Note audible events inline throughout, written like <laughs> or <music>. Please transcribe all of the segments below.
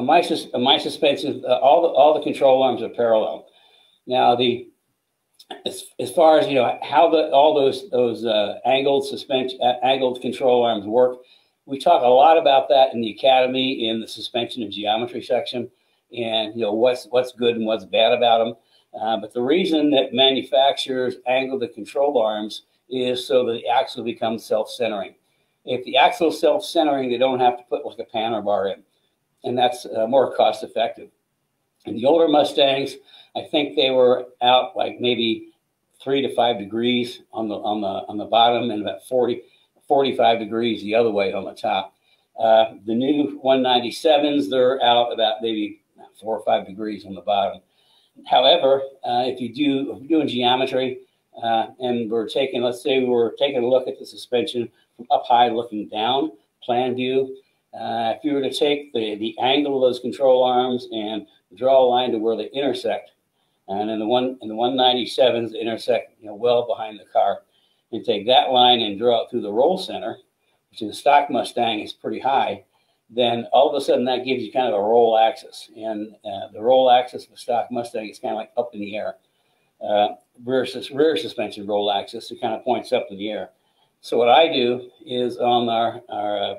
my, my suspension, uh, all the, all the control arms are parallel. Now, the, as, as far as, you know, how the, all those, those, uh, angled suspension, uh, angled control arms work, we talk a lot about that in the academy in the suspension and geometry section and, you know, what's, what's good and what's bad about them. Uh, but the reason that manufacturers angle the control arms is so that the axle becomes self-centering. If the axle is self-centering, they don't have to put like a Panhard bar in, and that's uh, more cost-effective. And the older Mustangs, I think they were out like maybe three to five degrees on the on the on the bottom, and about 40, 45 degrees the other way on the top. Uh, the new 197s, they're out about maybe four or five degrees on the bottom. However, uh, if you do if you're doing geometry, uh, and we're taking, let's say we're taking a look at the suspension from up high looking down, plan view. Uh, if you were to take the, the angle of those control arms and draw a line to where they intersect, and in the one in the 197s intersect you know, well behind the car, and take that line and draw it through the roll center, which in the stock Mustang is pretty high, then all of a sudden that gives you kind of a roll axis. And uh, the roll axis of a stock Mustang is kind of like up in the air uh, rear, rear suspension roll axis. It kind of points up in the air. So what I do is on our, our uh,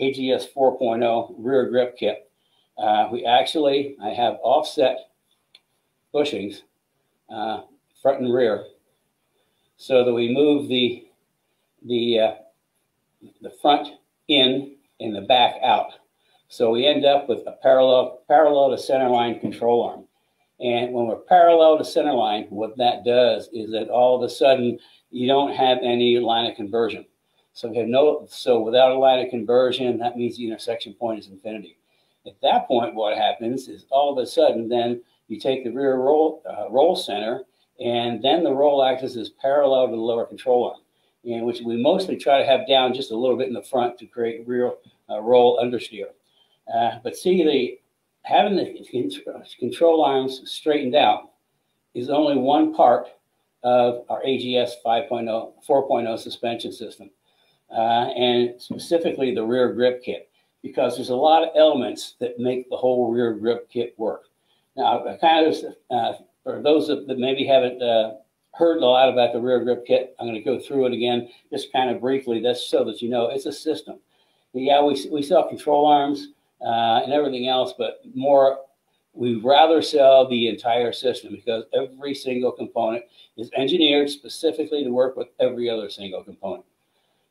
AGS 4.0 rear grip kit, uh, we actually, I have offset bushings, uh, front and rear, so that we move the, the, uh, the front in and the back out. So we end up with a parallel, parallel to center line control arm. And when we're parallel to center line, what that does is that all of a sudden you don't have any line of conversion. So we have no, so without a line of conversion, that means the intersection point is infinity. At that point, what happens is all of a sudden, then you take the rear roll, uh, roll center, and then the roll axis is parallel to the lower control arm, and which we mostly try to have down just a little bit in the front to create rear uh, roll understeer. Uh, but see, the having the control arms straightened out is only one part of our AGS 5.0, 4.0 suspension system, uh, and specifically the rear grip kit, because there's a lot of elements that make the whole rear grip kit work. Now, I kind of, uh, for those that, maybe haven't uh, heard a lot about the rear grip kit, I'm going to go through it again, just kind of briefly, that's so that you know it's a system. Yeah, we, we sell control arms, uh, and everything else, but more, we'd rather sell the entire system because every single component is engineered specifically to work with every other single component.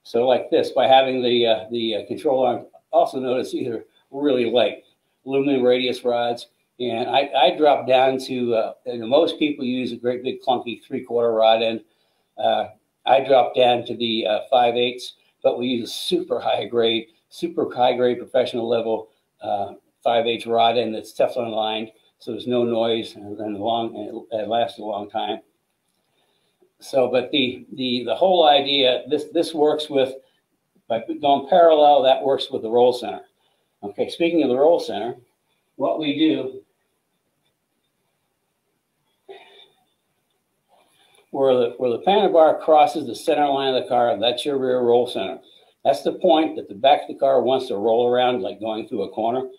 So like this, by having the, uh, the uh, control arm, also notice these are really light, aluminum radius rods, and I, I dropped down to, uh, most people use a great big clunky three quarter rod end. Uh, I dropped down to the uh, 5 eighths, but we use a super high grade, super high grade professional level uh, 5H rod and it's Teflon lined, so there's no noise and, and long and it, it lasts a long time. So, but the the the whole idea this this works with by going parallel. That works with the roll center. Okay, speaking of the roll center, what we do where the where the Panhard bar crosses the center line of the car, that's your rear roll center. That's the point that the back of the car wants to roll around like going through a corner.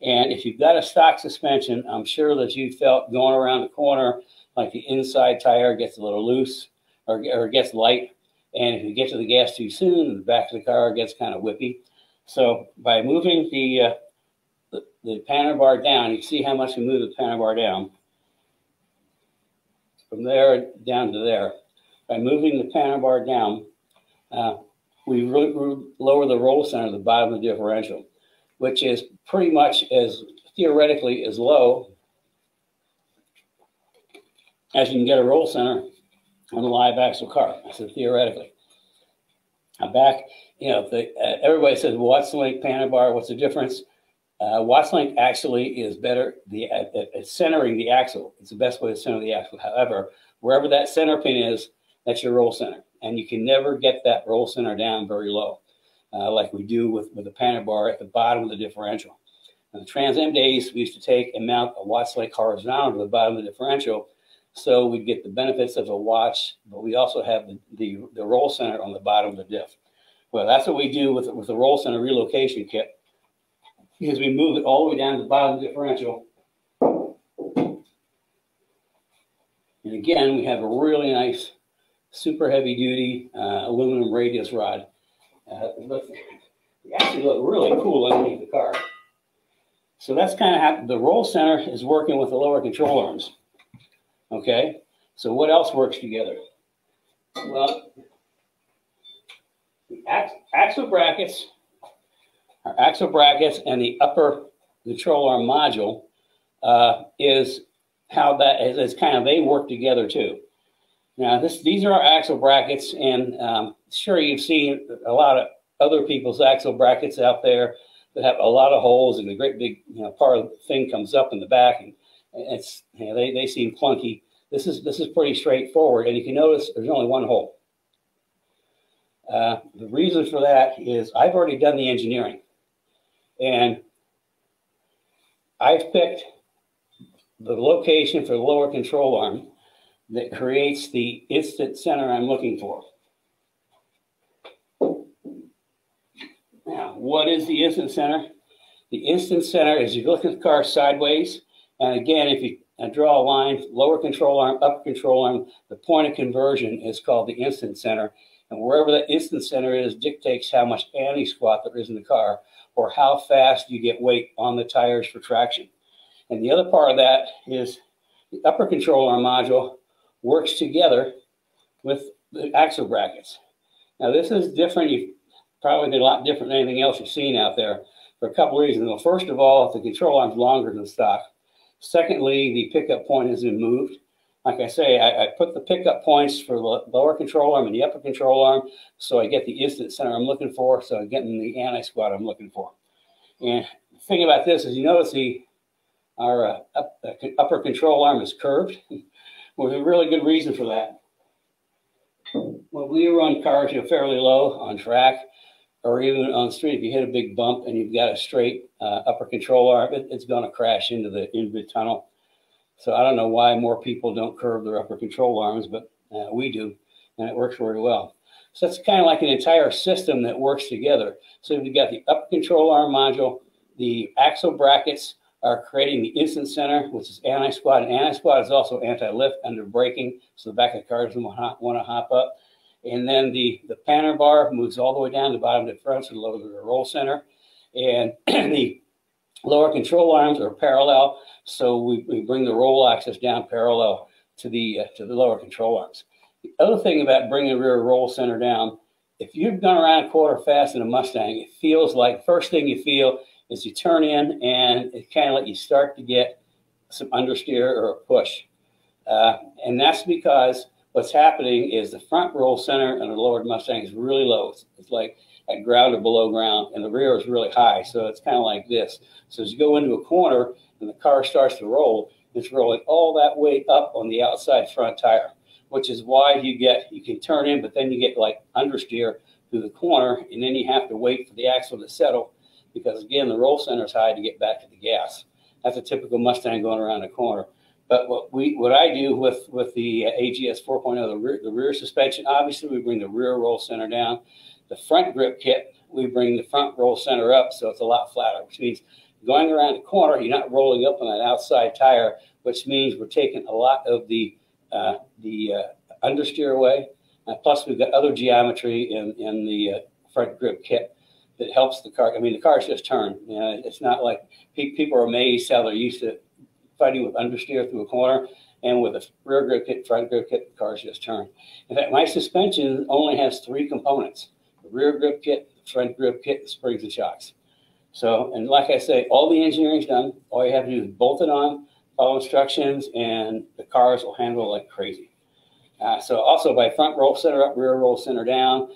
And if you've got a stock suspension, I'm sure that you felt going around the corner like the inside tire gets a little loose or, or gets light. And if you get to the gas too soon, the back of the car gets kind of whippy. So by moving the, uh, the, the Panhard bar down, you see how much we move the Panhard bar down. From there down to there. By moving the Panhard bar down, uh, we lower the roll center at the bottom of the differential, which is pretty much as theoretically as low as you can get a roll center on a live axle car. I said theoretically. I'm back, you know, the, uh, everybody says Watt's-Link Panhard bar, what's the difference? Uh, Watt's-Link actually is better the, at, at, centering the axle. It's the best way to center the axle. However, wherever that center pin is, that's your roll center and you can never get that roll center down very low, uh, like we do with, with the Panhard bar at the bottom of the differential. In the Trans Am days, we used to take and mount a Watt's-Link horizontal to the bottom of the differential, so we get the benefits of a watch, but we also have the, the, the roll center on the bottom of the diff. Well, that's what we do with, with the roll center relocation kit. because we move it all the way down to the bottom of the differential. And again, we have a really nice, super heavy duty uh, aluminum radius rod. Uh, look, actually look really cool underneath the car. So that's kind of how the roll center is working with the lower control arms. Okay, so what else works together? Well, the axle brackets, our axle brackets and the upper control arm module uh, is how that is, is, kind of, they work together too. Now, this, these are our axle brackets, and um, sure you've seen a lot of other people's axle brackets out there that have a lot of holes, and the great big you know, part of the thing comes up in the back, and it's you know, they, they seem clunky. This is this is pretty straightforward, and you can notice there's only one hole. Uh, the reason for that is I've already done the engineering, and I've picked the location for the lower control arm that creates the instant center I'm looking for. Now, what is the instant center? The instant center is you look at the car sideways, and again, if you uh, draw a line, lower control arm, upper control arm, the point of conversion is called the instant center. And wherever that instant center is dictates how much anti-squat there is in the car or how fast you get weight on the tires for traction. And the other part of that is the upper control arm module works together with the axle brackets. Now this is different. You probably a lot different than anything else you've seen out there for a couple reasons. Well, first of all, the control arm is longer than stock. Secondly, the pickup point has been moved. Like I say, I, I, put the pickup points for the lower control arm and the upper control arm so I get the instant center I'm looking for, so I'm getting the anti-squat I'm looking for. And the thing about this is you notice the our uh, up, uh, upper control arm is curved. <laughs> With a really good reason for that. When we run cars you know, fairly low on track, or even on the street, if you hit a big bump and you've got a straight uh, upper control arm, it, it's going to crash into the into the tunnel. So I don't know why more people don't curve their upper control arms, but uh, we do, and it works very well. So that's kind of like an entire system that works together. So we've got the upper control arm module, the axle brackets are creating the instant center, which is anti-squat. And anti-squat is also anti-lift under braking, so the back of the car doesn't want to hop up. And then the, the Panhard bar moves all the way down the bottom of the front, so lower the roll center. And <clears throat> the lower control arms are parallel, so we, we bring the roll axis down parallel to the, uh, to the lower control arms. The other thing about bringing the rear roll center down, if you've gone around a quarter fast in a Mustang, it feels like first thing you feel is you turn in and it kind of let you start to get some understeer or a push. Uh, and that's because what's happening is the front roll center and the lower Mustang is really low. It's, it's, like at ground or below ground, and the rear is really high. So it's kind of like this. So as you go into a corner and the car starts to roll, it's rolling all that weight up on the outside front tire, which is why you get, you can turn in, but then you get like understeer through the corner, and then you have to wait for the axle to settle because again, the roll center is high to get back to the gas. That's a typical Mustang going around a corner. But what we what I do with with the AGS 4.0, the rear, the rear suspension, obviously we bring the rear roll center down. The front grip kit, we bring the front roll center up, so it's a lot flatter, which means going around the corner, you're not rolling up on that outside tire, which means we're taking a lot of the uh, the uh, understeer away. Uh, plus, we've got other geometry in in the uh, front grip kit that helps the car. I mean, the cars just turn. You know, it's not like people are amazed how they're used to fighting with understeer through a corner and with a rear grip kit, front grip kit, the cars just turn. In fact, my suspension only has three components, the rear grip kit, front grip kit, springs and shocks. So, and like I say, all the engineering's done. All you have to do is bolt it on, follow instructions, and the cars will handle like crazy. Uh, so also by front roll center up, rear roll center down,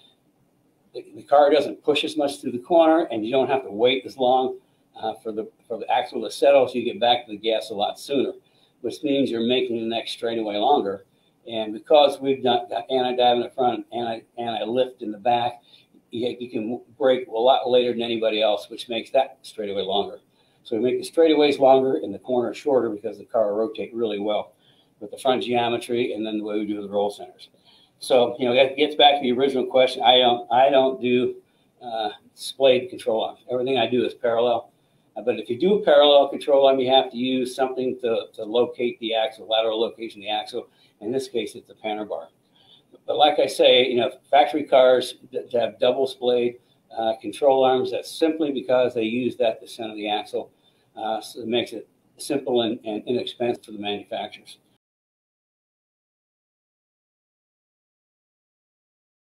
the, the, car doesn't push as much through the corner and you don't have to wait as long uh, for the for the axle to settle, so you get back to the gas a lot sooner, which means you're making the next straightaway longer. And because we've done anti-dive in the front and anti-lift in the back, you, you, can brake a lot later than anybody else, which makes that straightaway longer. So we make the straightaways longer and the corners shorter because the car will rotate really well with the front geometry and then the way we do the roll centers. So you know that gets back to the original question. I don't I don't do uh, splayed control arms. Everything I do is parallel. Uh, but if you do a parallel control arm, you have to use something to, to locate the axle, lateral location of the axle. In this case, it's the Panhard bar. But like I say, you know, factory cars that have double splayed uh, control arms, that's simply because they use that to center the axle. Uh, so it makes it simple and, and inexpensive for the manufacturers.